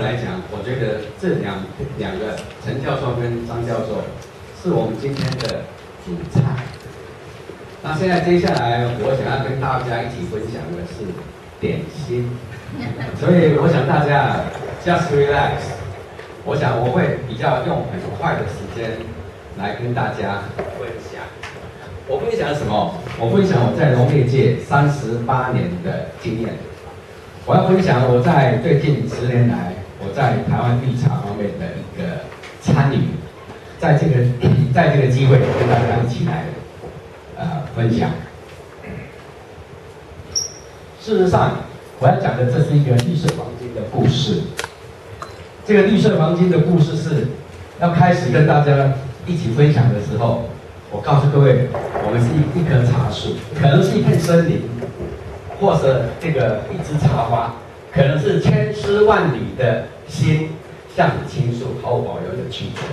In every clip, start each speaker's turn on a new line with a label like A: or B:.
A: 来讲，我觉得这两两个陈教授跟张教授是我们今天的主菜。那现在接下来，我想要跟大家一起分享的是点心，所以我想大家 just relax。我想我会比较用很快的时间来跟大家分享。我分享什么？我分享我在农业界三十八年的经验。我要分享我在最近十年来。我在台湾绿茶方面的一个参与，在这个 在这个机会跟大家一起来呃分享。事实上，我要讲的这是一个绿色黄金的故事。这个绿色黄金的故事是要开始跟大家一起分享的时候，我告诉各位，我们是一一棵茶树，可能是一片森林，或者这个一枝茶花。可能是千丝万缕的心向你倾诉，毫无保留的去做，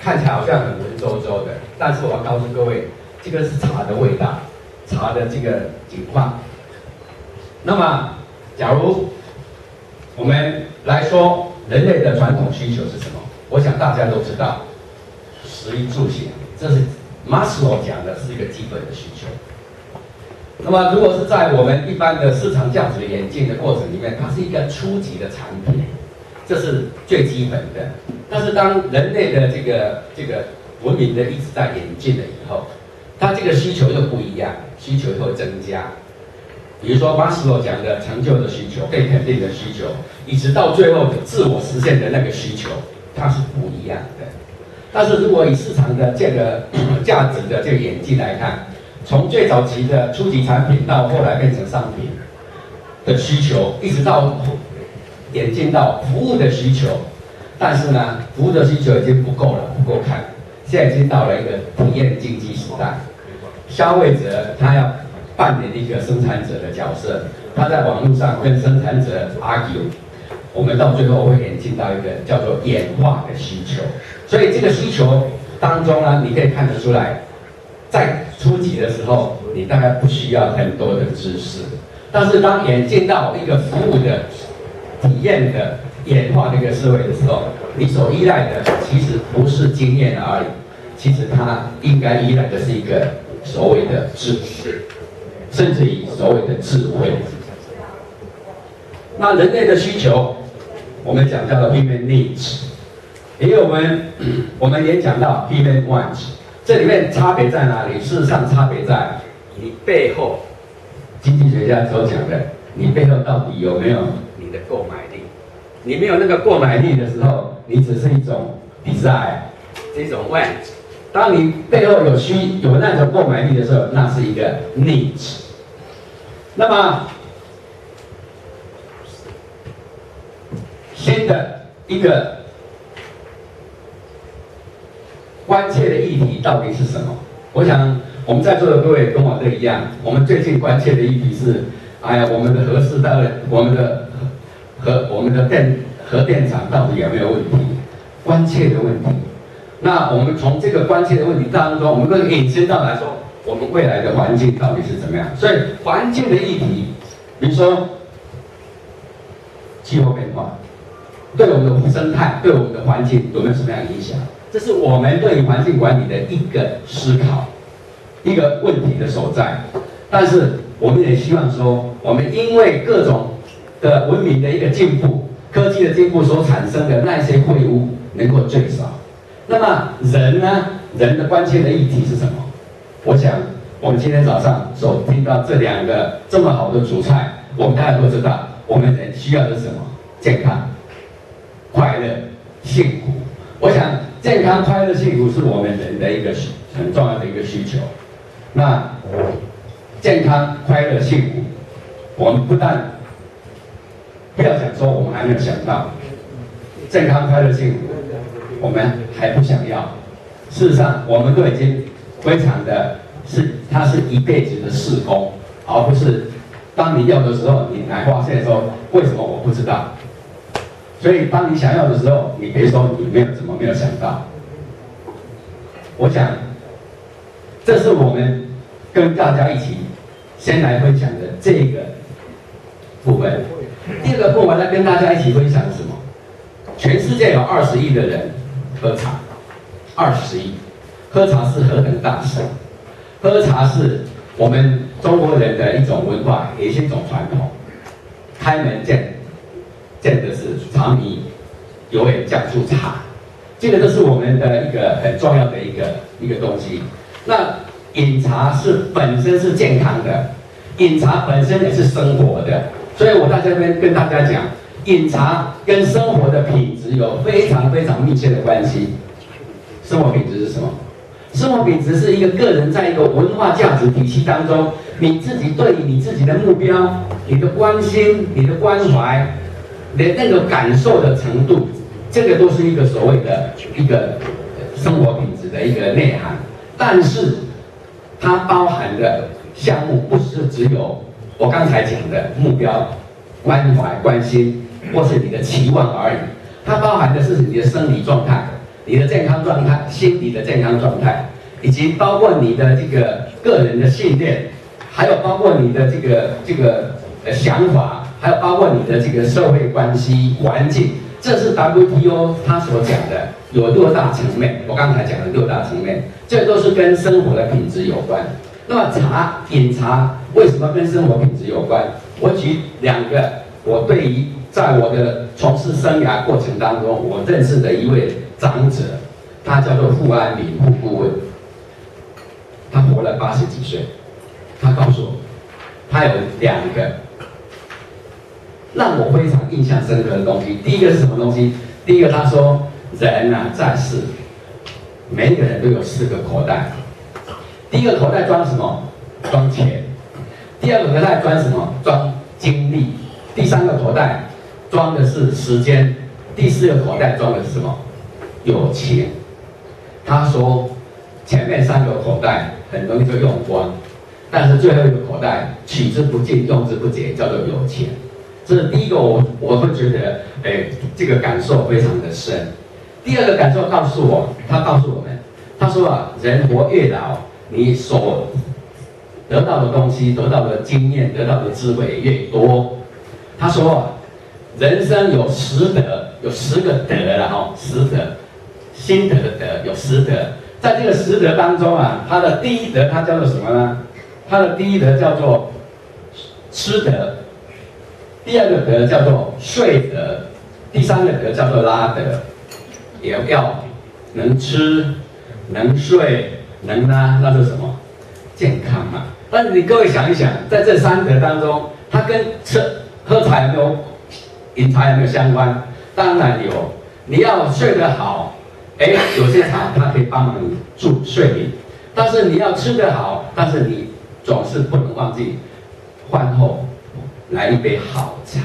A: 看起来好像很文绉绉的，但是我要告诉各位，这个是茶的味道，茶的这个情况。那么，假如我们来说人类的传统需求是什么？我想大家都知道，食衣住行，这是马斯洛讲的是一个基本的需求。那么，如果是在我们一般的市场价值演进的过程里面，它是一个初级的产品，这是最基本的。但是，当人类的这个这个文明的一直在演进了以后，它这个需求又不一样，需求会增加。比如说马斯洛讲的成就的需求、被肯定的需求，一直到最后自我实现的那个需求，它是不一样的。但是如果以市场的这个 价值的这个演进来看，从最早期的初级产品到后来变成商品的需求，一直到演进到服务的需求，但是呢，服务的需求已经不够了，不够看。现在已经到了一个体验经济时代，消费者他要扮演一个生产者的角色，他在网络上跟生产者 argue，我们到最后会演进到一个叫做演化的需求。所以这个需求当中呢，你可以看得出来。在初级的时候，你大概不需要很多的知识，但是当演进到一个服务的体验的演化的一个社会的时候，你所依赖的其实不是经验而已，其实它应该依赖的是一个所谓的知识，甚至于所谓的智慧。那人类的需求，我们讲叫做 human needs，也有我们我们也讲到 human wants。这里面差别在哪里？事实上，差别在你背后，经济学家所讲的，你背后到底有没有你的购买力？你没有那个购买力的时候，你只是一种 desire，这种 want。当你背后有需有那种购买力的时候，那是一个 need。那么，新的一个。关切的议题到底是什么？我想我们在座的各位跟我都一样，我们最近关切的议题是：哎呀，我们的核四到我们的核我们的电核电厂到底有没有问题？关切的问题。那我们从这个关切的问题当中，我们可以引申到来说，我们未来的环境到底是怎么样？所以环境的议题，比如说气候变化，对我们的生态、对我们的环境有没有什么样影响？这是我们对于环境管理的一个思考，一个问题的所在。但是我们也希望说，我们因为各种的文明的一个进步、科技的进步所产生的那些废物能够最少。那么人呢？人的关切的议题是什么？我想，我们今天早上所听到这两个这么好的主菜，我们大家都知道，我们人需要的是什么？健康、快乐、幸福。我想。健康、快乐、幸福是我们人的一个很重要的一个需求。那健康、快乐、幸福，我们不但不要想说我们还没有想到健康、快乐、幸福，我们还不想要。事实上，我们都已经非常的是，它是一辈子的事工，而不是当你要的时候，你才发现说为什么我不知道。所以，当你想要的时候，你别说你没有怎么没有想到。我想，这是我们跟大家一起先来分享的这个部分。第二个部分，再跟大家一起分享什么？全世界有二十亿的人喝茶，二十亿，喝茶是何等大事？喝茶是我们中国人的一种文化，也是一种传统。开门见见的是茶米，有也讲出茶，这个都是我们的一个很重要的一个一个东西。那饮茶是本身是健康的，饮茶本身也是生活的，所以我在这边跟大家讲，饮茶跟生活的品质有非常非常密切的关系。生活品质是什么？生活品质是一个个人在一个文化价值体系当中，你自己对你自己的目标、你的关心、你的关怀的那个感受的程度，这个都是一个所谓的一个生活品质的一个内涵。但是它包含的项目不是只有我刚才讲的目标、关怀、关心，或是你的期望而已。它包含的是你的生理状态。你的健康状态、心理的健康状态，以及包括你的这个个人的信念，还有包括你的这个这个呃想法，还有包括你的这个社会关系环境，这是 WTO 他所讲的有六大层面。我刚才讲的六大层面，这都是跟生活的品质有关。那么茶饮茶为什么跟生活品质有关？我举两个，我对于在我的从事生涯过程当中，我认识的一位。长者，他叫做傅安民傅顾问，他活了八十几岁，他告诉我，他有两个让我非常印象深刻的东西。第一个是什么东西？第一个他说，人啊在世，每个人都有四个口袋，第一个口袋装什么？装钱。第二个口袋装什么？装精力。第三个口袋装的是时间。第四个口袋装的是什么？有钱，他说前面三个口袋很容易就用光，但是最后一个口袋取之不尽用之不竭，叫做有钱。这是第一个，我我会觉得，哎，这个感受非常的深。第二个感受告诉我，他告诉我们，他说啊，人活越老，你所得到的东西、得到的经验、得到的智慧越多。他说，人生有十德，有十个德了哈，十德。心得的德有十德，在这个十德当中啊，他的第一德它叫做什么呢？他的第一德叫做吃德，第二个德叫做睡德，第三个德叫做拉德，也要能吃、能睡、能拉，那是什么？健康嘛。但是你各位想一想，在这三德当中，它跟吃、喝茶有没有、饮茶有没有相关？当然有。你要睡得好。哎，有些茶它可以帮忙你助睡眠，但是你要吃得好，但是你总是不能忘记饭后来一杯好茶。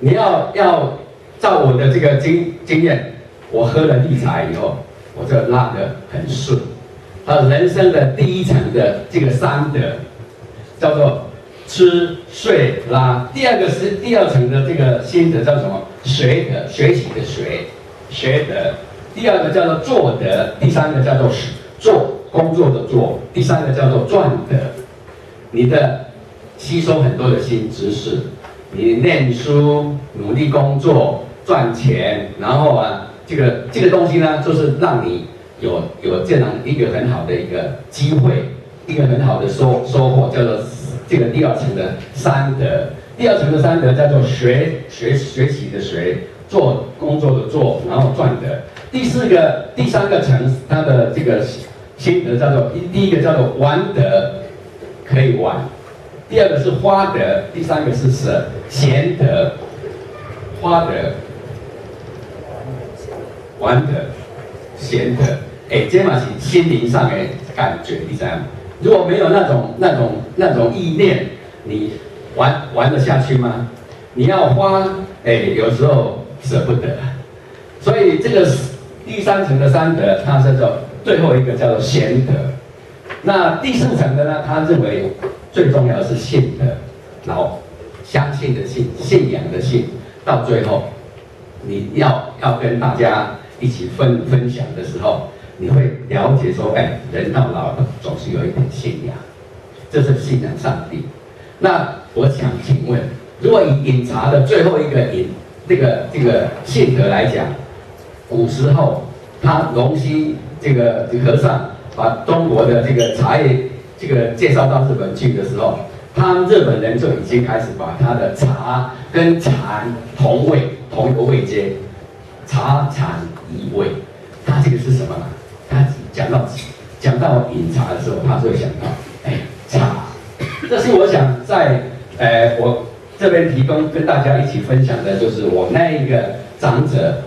A: 你要要照我的这个经经验，我喝了绿茶以后，我就拉得很顺。他人生的第一层的这个三德，叫做吃睡拉。第二个是第二层的这个心得叫什么？学德，学习的学，学德。第二个叫做做德，第三个叫做做工作的做，第三个叫做赚德。你的吸收很多的新知识，你念书、努力工作、赚钱，然后啊，这个这个东西呢，就是让你有有这样一个很好的一个机会，一个很好的收收获，叫做这个第二层的三德。第二层的三德叫做学学学习的学，做工作的做，然后赚德。第四个、第三个层，它的这个心得叫做第一个叫做玩德，可以玩；第二个是花德；第三个是舍贤德。花德、玩德、贤德，哎，这嘛是心灵上的感觉，你知道吗？如果没有那种、那种、那种意念，你玩玩得下去吗？你要花，哎，有时候舍不得，所以这个。第三层的三德，它叫做最后一个叫做贤德。那第四层的呢？他认为最重要是信的，然后相信的信，信仰的信。到最后，你要要跟大家一起分分享的时候，你会了解说，哎，人到老总是有一点信仰，这是信仰上帝。那我想请问，如果以饮茶的最后一个饮这个这个性格来讲，古时候他龙溪这个和尚把中国的这个茶叶这个介绍到日本去的时候，他日本人就已经开始把他的茶跟禅同味同一个位阶，茶禅一味。他这个是什么呢？他讲到讲到饮茶的时候，他就会想到，哎，茶。这是我想在，呃，我这边提供跟大家一起分享的，就是我那一个长者，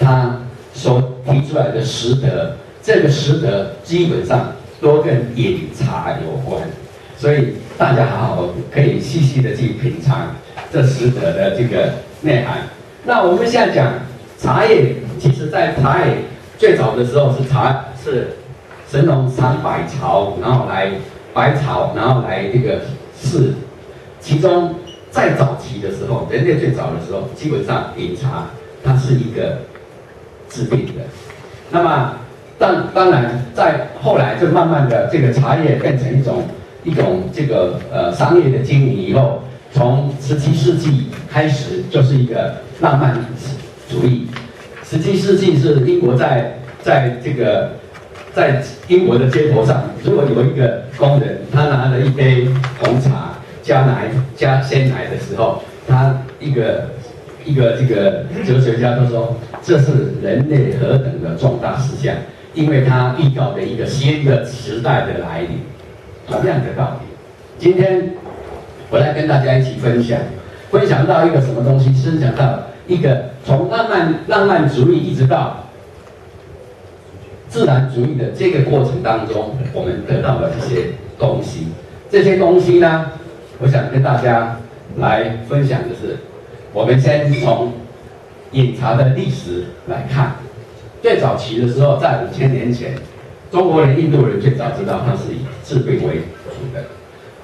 A: 他所提出来的实德，这个实德基本上都跟饮茶有关，所以大家好好可以细细的去品尝这实德的这个内涵。那我们现在讲茶叶，其实在茶叶最早的时候是茶是神农尝百草，然后来。百草，然后来这个试，其中在早期的时候，人类最早的时候，基本上饮茶它是一个治病的。那么，当当然在后来就慢慢的这个茶叶变成一种一种这个呃商业的经营以后，从十七世纪开始就是一个浪漫主义。十七世纪是英国在在这个。在英国的街头上，如果有一个工人，他拿了一杯红茶加奶加鲜奶的时候，他一个一个这个哲学家都说，这是人类何等的重大事项，因为他预告了一个新的时代的来临。同样的道理，今天我来跟大家一起分享，分享到一个什么东西？分享到一个从浪漫浪漫主义一直到。自然主义的这个过程当中，我们得到了一些东西。这些东西呢，我想跟大家来分享的是，我们先从饮茶的历史来看。最早期的时候，在五千年前，中国人、印度人最早知道它是以治病为主的。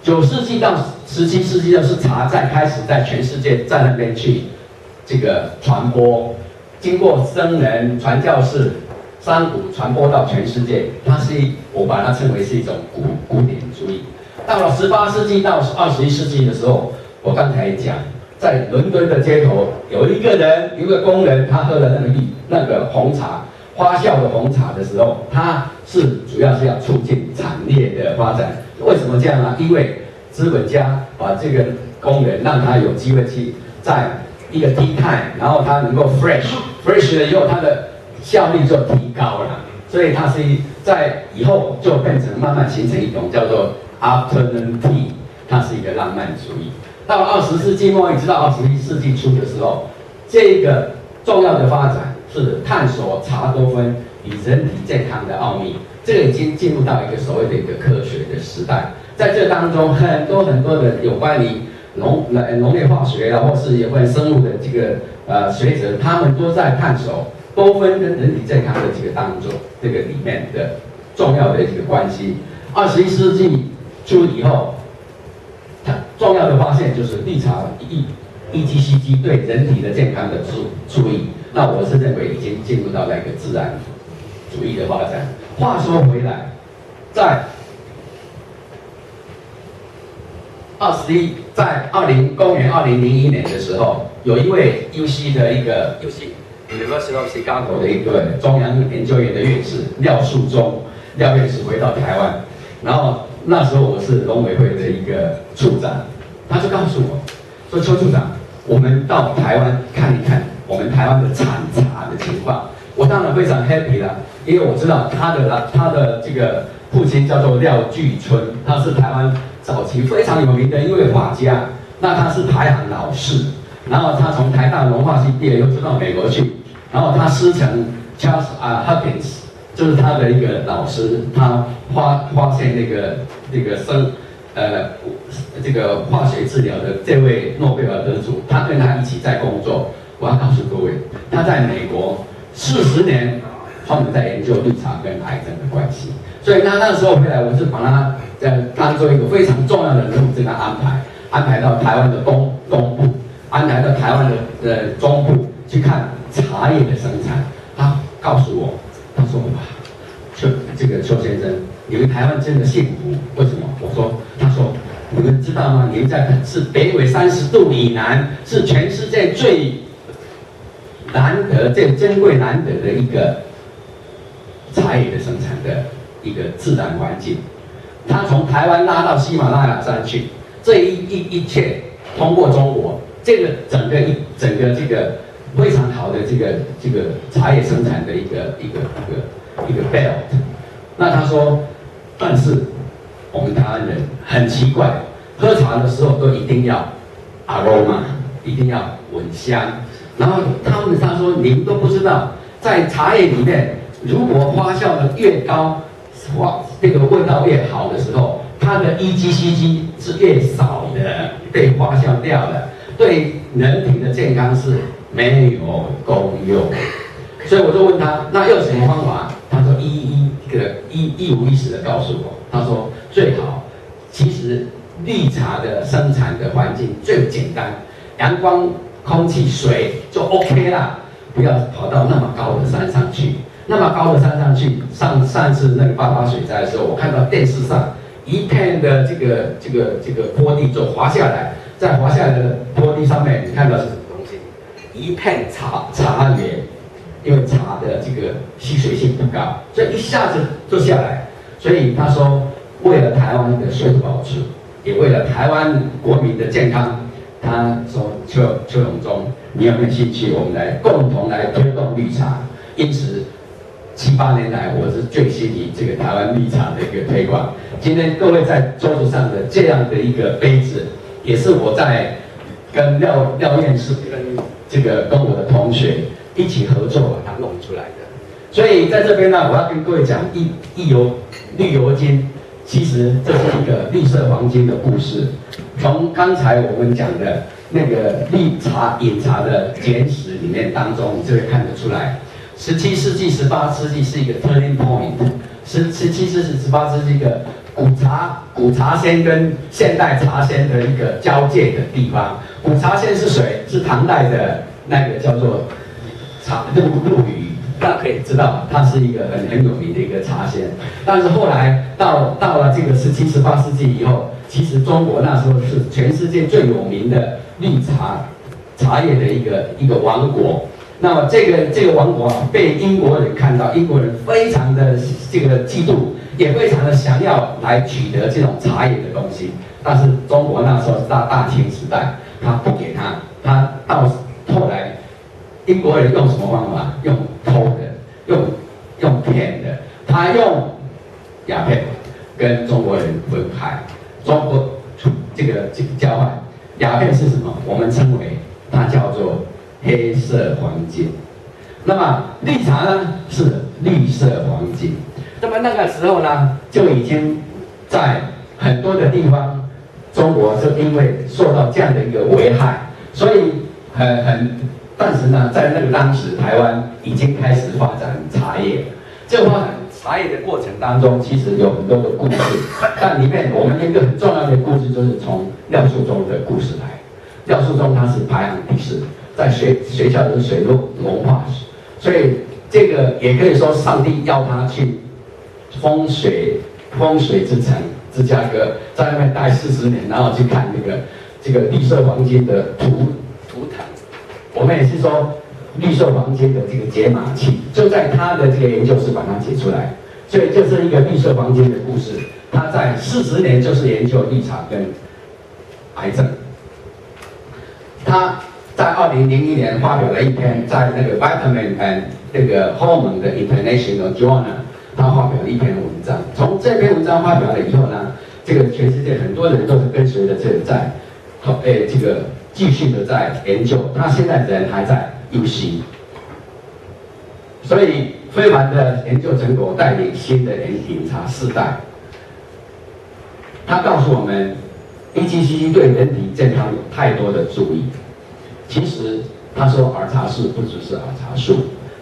A: 九世纪到十七世纪的是茶在开始在全世界在那边去这个传播，经过僧人、传教士。山谷传播到全世界，它是一，我把它称为是一种古古典主义。到了十八世纪到二十一世纪的时候，我刚才讲，在伦敦的街头有一个人，一个工人，他喝了那个那个红茶，花酵的红茶的时候，他是主要是要促进产业的发展。为什么这样呢？因为资本家把这个工人让他有机会去在一个低碳，然后他能够 fresh fresh 了以后，他的效率就提高了，所以它是在以后就变成慢慢形成一种叫做 afternoon tea，它是一个浪漫主义。到二十世纪末一直到二十一世纪初的时候，这个重要的发展是探索茶多酚与人体健康的奥秘，这已经进入到一个所谓的一个科学的时代。在这当中，很多很多的有关于农农农业化学啊，或是有关生物的这个呃学者，他们都在探索。多酚跟人体健康的这个当中，这个里面的重要的一个关系。二十一世纪初以后，重要的发现就是绿茶 E E G C G 对人体的健康的注注意。那我是认为已经进入到那个自然主义的发展。话说回来，在二十一，在二零公元二零零一年的时候，有一位 U C 的一个 U C。University of Chicago 的一个中央研究院的院士廖树忠，廖院士回到台湾，然后那时候我是农委会的一个处长，他就告诉我，说邱处长，我们到台湾看一看我们台湾的产茶的情况。我当然非常 happy 啦，因为我知道他的他的这个父亲叫做廖巨春，他是台湾早期非常有名的一位画家，那他是排行老四。然后他从台大文化系毕业，又到美国去。然后他师承 Charles 啊 Hopkins，就是他的一个老师。他发发现那个这个生呃这个化学治疗的这位诺贝尔得主，他跟他一起在工作。我要告诉各位，他在美国四十年，他们在研究绿茶跟癌症的关系。所以他那时候回来，我是把他呃当做一个非常重要的人物，这样安排安排到台湾的东东部。安排到台湾的呃中部去看茶叶的生产，他告诉我，他说哇，邱这个邱先生，你们台湾真的幸福，为什么？我说，他说
B: 你们知道吗？你们在是北纬三十度以南，是全世界最难得、最珍贵难得的一个茶叶的生产的一个自然环境。他从台湾拉到喜马拉雅山去，这一一一切通过中国，这个整个一整个这个非常好的这个这个茶叶生产的一个一个一个一个 belt。那他说，但是我们台湾人很奇怪，喝茶的时候都一定要 aroma，一定要闻香。然后他们他说，你们都不知道，在茶叶里面，如果发酵的越高，花这个味道越好的时候，它的 EGCG 是越少的，被发酵掉了，对人体的健康是没有功用。所以我就问他，那用什么方法？他说一一一一一五一十的告诉我，他说最好，其实绿茶的生产的环境最简单，阳光、空气、水就 OK 啦，不要跑到那么高的山上去。那么高的山上去，上上次那个八八水灾的时候，我看到电视上一片的这个这个这个坡地就滑下来，在滑下来的坡地上面，你看到是什么东西？一片茶茶园，因为茶的这个吸水性不高，所以一下子就下来。所以他说，为了台湾的水土保持，也为了台湾国民的健康，他说邱邱永忠，你有没有兴趣？我们来共同来推动绿茶。因此。七八年来，我是最心仪这个台湾绿茶的一个推广。今天各位在桌子上的这样的一个杯子，也是我在跟廖廖院士跟这个跟我的同学一起合作把它弄出来的。所以在这边呢，我要跟各位讲一一油绿油精，其实这是一个绿色黄金的故事。从刚才我们讲的那个绿茶饮茶的简史里面当中，你就会看得出来。十七世纪、十八世纪是一个 turning point，十十七世纪、十八世纪一个古茶古茶仙跟现代茶仙的一个交界的地方。古茶仙是谁？是唐代的那个叫做茶陆陆羽，大家可以知道，他是一个很很有名的一个茶仙。但是后来到到了这个十七、十八世纪以后，其实中国那时候是全世界最有名的绿茶茶叶的一个一个王国。那么这个这个王国啊，被英国人看到，英国人非常的这个嫉妒，也非常的想要来取得这种茶叶的东西。但是中国那时候是大大清时代，他不给他，他到后来，英国人用什么方法？用偷的，用用骗的，他用鸦片跟中国人分开，中国这个这个交换，鸦片是什么？我们称为它叫做。黑色黄金，那么绿茶呢是绿色黄金，那么那个时候呢就已经在很多的地方，中国就因为受到这样的一个危害，所以很很，但是呢在那个当时台湾已经开始发展茶叶，这发展茶叶的过程当中，其实有很多的故事，但里面我们一个很重要的故事就是从廖树忠的故事来，廖树忠他是排行第四。在学学校的水陆文化，所以这个也可以说上帝要他去风水风水之城芝加哥，在那边待四十年，然后去看那个这个绿色黄金的图。我们也是说绿色房间的这个解码器，就在他的这个研究室把它解出来，所以这是一个绿色房间的故事。他在四十年就是研究绿茶跟癌症，他。在二零零一年发表了一篇在那个 Vitamin and 那个 Hormone 的 International Journal，他发表了一篇文章。从这篇文章发表了以后呢，这个全世界很多人都是跟随着这个在，诶这个继续的在研究。他现在人还在 UC，所以非凡的研究成果带领新的饮饮茶世代。他告诉我们，EGCG 对人体健康有太多的注意。其实他说儿茶素不只是儿茶素，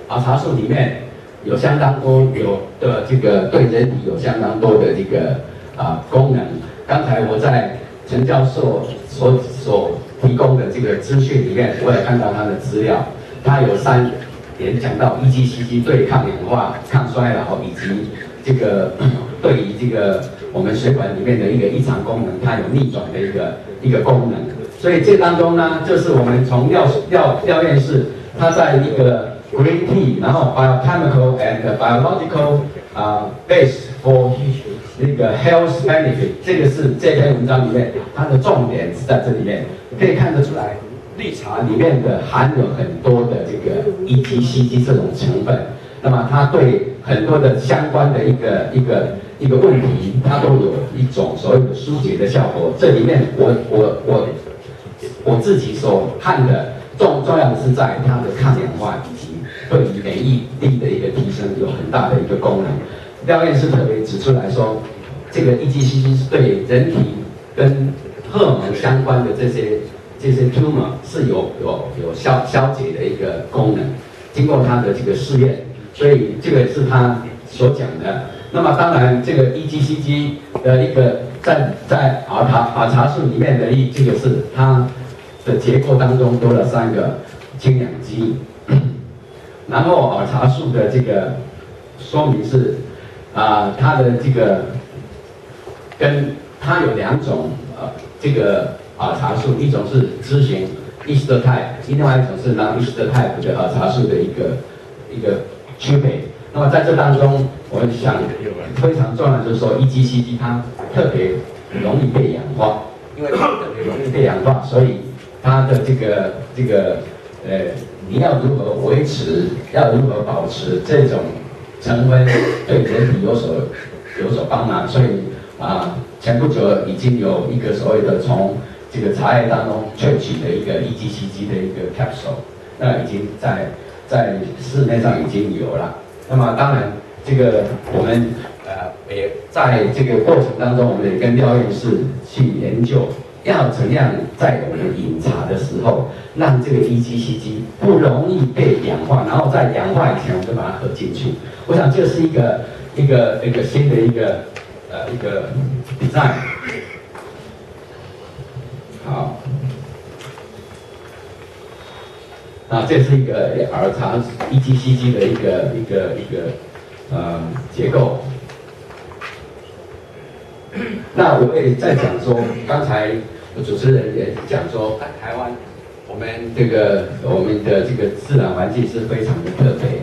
B: 儿茶素里面有相当多有的这个对人体有相当多的这个啊功能。刚才我在陈教授所所提供的这个资讯里面，我也看到他的资料，他有三点讲到 EGCG 对抗氧化、抗衰老以及这个对于这个我们血管里面的一个异常功能，它有逆转的一个一个功能。所以这当中呢，就是我们从药药药验室，它在一个 green tea，然后 biochemical and biological 啊 base for 那个 health benefit，这个是这篇文章里面它的重点是在这里面，可以看得出来，绿茶里面的含有很多的这个 EGCG 这种成分，那么它对很多的相关的一个一个一个问题，它都有一种所谓的疏解的效果。这里面我我我我自己所看的重重要的是在它的抗氧化以及对免疫力的一个提升有很大的一个功能。廖院士特别指出来说，这个 EGCG 是对人体跟荷尔蒙相关的这些这些 tumor 是有有有消消解的一个功能。经过他的这个试验，所以这个是他所讲的。那么当然，这个 EGCG 的一个在在儿茶儿茶素里面的一这个是它的结构当中多了三个氢氧基，然后儿茶素的这个说明是。啊，它的这个跟它有两种呃，这个啊茶树，一种是支型 East type，另外一种是 non East type 的儿茶树的一个一个区别。那么在这当中，我们想非常重要的就是说，EGCG 它特别容易被氧化，因为它特别容易被氧化，所以它的这个这个呃，你要如何维持，要如何保持这种。成分对人体有所有所帮忙，所以啊，前不久已经有一个所谓的从这个茶叶当中萃取的一个 EGCG 的一个 capsule，那已经在在市面上已经有了。那么当然，这个我们呃也在这个过程当中，我们也跟廖院士去研究。要怎样在我们饮茶的时候，让这个 EGCG 不容易被氧化，然后在氧化以前，我们就把它喝进去。我想这是一个一个一个新的一个呃一个 design。好，啊，这是一个耳茶 EGCG 的一个一个一个呃结构。那我也在讲说，刚才。主持人也讲说，在台湾，我们这个我们的这个自然环境是非常的特别。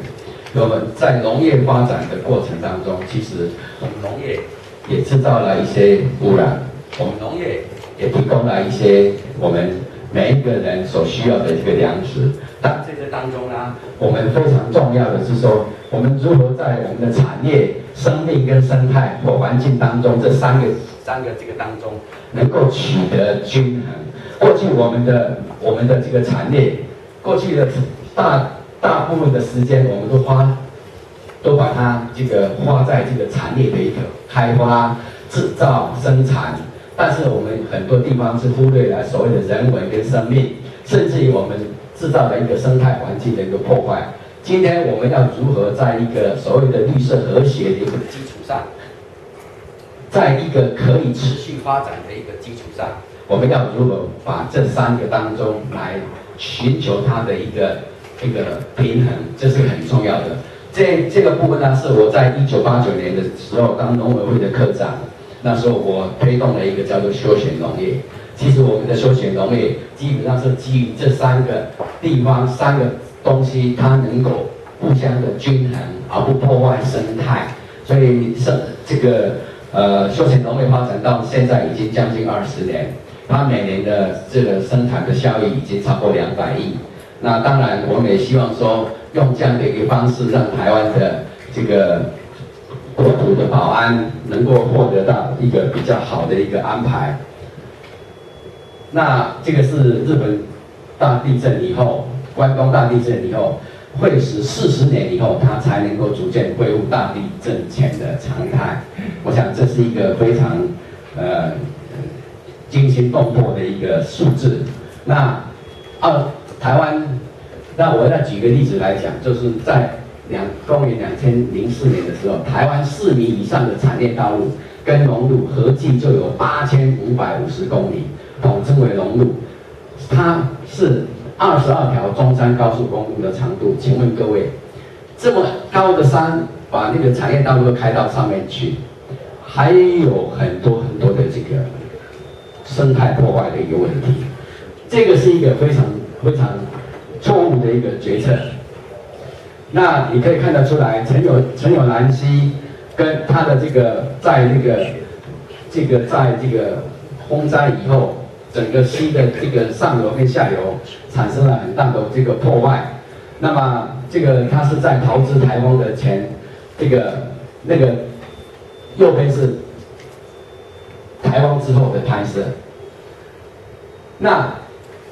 B: 我们在农业发展的过程当中，其实我们农业也制造了一些污染，我们农业也提供了一些我们每一个人所需要的一个粮食。但这些当中呢，我们非常重要的是说，我们如何在我们的产业、生命跟生态或环境当中这三个。三个这个当中能够取得均衡。过去我们的我们的这个产业，过去的大大部分的时间我们都花，都把它这个花在这个产业的一个开发、制造、生产。但是我们很多地方是忽略了所谓的人文跟生命，甚至于我们制造的一个生态环境的一个破坏。今天我们要如何在一个所谓的绿色和谐的一个基础上？在一个可以持续发展的一个基础上，我们要如何把这三个当中来寻求它的一个一个平衡，这是很重要的。这这个部分呢，是我在一九八九年的时候当农委会的科长，那时候我推动了一个叫做休闲农业。其实我们的休闲农业基本上是基于这三个地方三个东西，它能够互相的均衡，而不破坏生态。所以生这个。呃，休闲农业发展到现在已经将近二十年，它每年的这个生产的效益已经超过两百亿。那当然，我们也希望说，用这样的一个方式，让台湾的这个国土的保安能够获得到一个比较好的一个安排。那这个是日本大地震以后，关东大地震以后。会使四十年以后，它才能够逐渐恢复大地震前的常态。我想这是一个非常呃惊心动魄的一个数字。那二台湾，那我再举个例子来讲，就是在两公元两千零四年的时候，台湾四米以上的产业道路跟农路合计就有八千五百五十公里，统称为农路。它是。二十二条中山高速公路的长度，请问各位，这么高的山，把那个产业道路开到上面去，还有很多很多的这个生态破坏的一个问题，这个是一个非常非常错误的一个决策。那你可以看得出来，陈友陈友南溪跟他的这个在那个这个在这个洪灾以后，整个溪的这个上游跟下游产生了很大的这个破坏。那么这个它是在投资台风的前，这个那个右边是台风之后的拍摄。那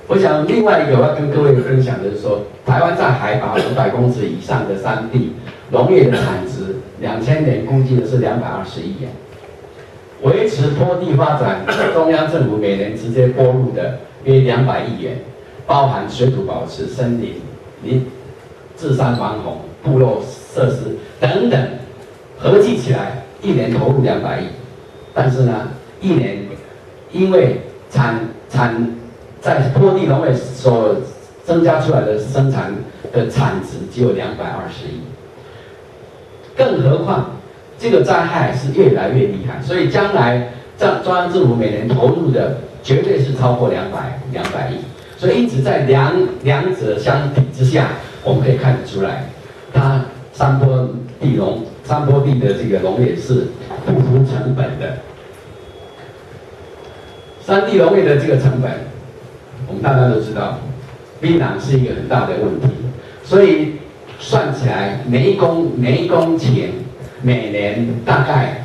B: 我想另外一个我要跟各位分享的是说，台湾在海拔五百公尺以上的山地，农业的产值两千年估计的是两百二十亿元，维持坡地发展，中央政府每年直接拨入的约两百亿元，包含水土保持、森林、林、治山防洪、部落设施等等，合计起来一年投入两百亿，但是呢，一年因为产产在坡地农业所增加出来的生产的产值只有两百二十亿，更何况这个灾害是越来越厉害，所以将来在中央政府每年投入的绝对是超过两百两百亿，所以因此在两两者相比之下，我们可以看得出来，它山坡地农山坡地的这个农业是不符成本的，山地农业的这个成本。我们大家都知道，槟榔是一个很大的问题，所以算起来每一公每一公顷，每年大概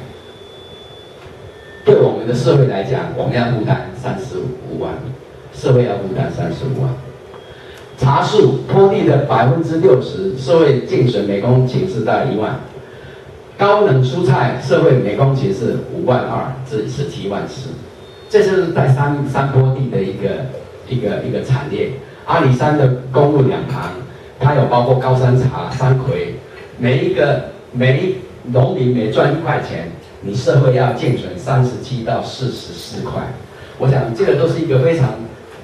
B: 对我们的社会来讲，我们要负担三十五万，社会要负担三十五万。茶树坡地的百分之六十，社会净水每公顷是大概一万。高冷蔬菜社会每公顷是五万二至十七万四，这就是在山山坡地的一个。一个一个产业，阿里山的公路两旁，它有包括高山茶、山葵，每一个每一农民每赚一块钱，你社会要净存三十七到四十四块。我想这个都是一个非常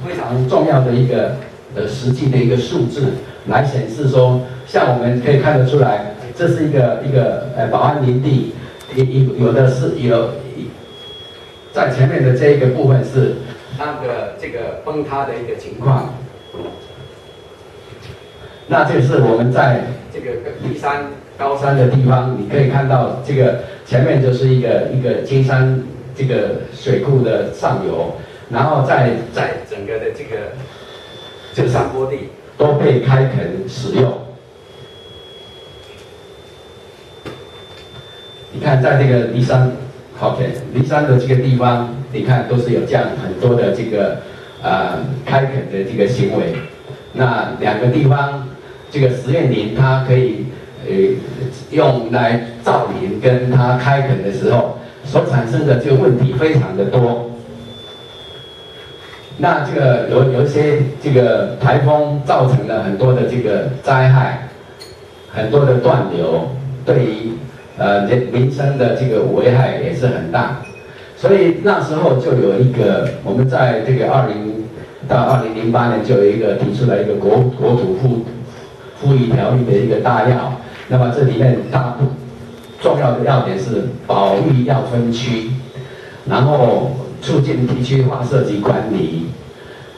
B: 非常重要的一个呃实际的一个数字，来显示说，像我们可以看得出来，这是一个一个呃保安林地，有有有的是有，在前面的这一个部分是。那个这个崩塌的一个情况，那就是我们在这个低山高山的地方，你可以看到这个前面就是一个一个金山这个水库的上游，然后在在整个的这个这个山坡地都被开垦使用。你看在这个离山，OK，离山的这个地方。你看，都是有这样很多的这个，呃，开垦的这个行为。那两个地方，这个实验林它可以，呃，用来造林，跟它开垦的时候所产生的这个问题非常的多。那这个有有一些这个台风造成了很多的这个灾害，很多的断流，对于呃人民生的这个危害也是很大。所以那时候就有一个，我们在这个二零到二零零八年就有一个提出来一个国国土富富裕条例的一个大要，那么这里面大部重要的要点是保育要分区，然后促进地区化设计管理，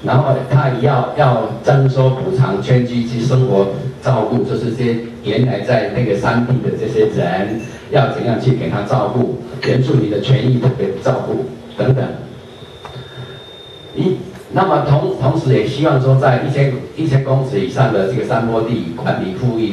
B: 然后他要要征收补偿圈居及生活照顾，就是些原来在那个山地的这些人要怎样去给他照顾。原住民的权益特别照顾等等，一那么同同时也希望说，在一千一千公尺以上的这个山坡地管理富裕。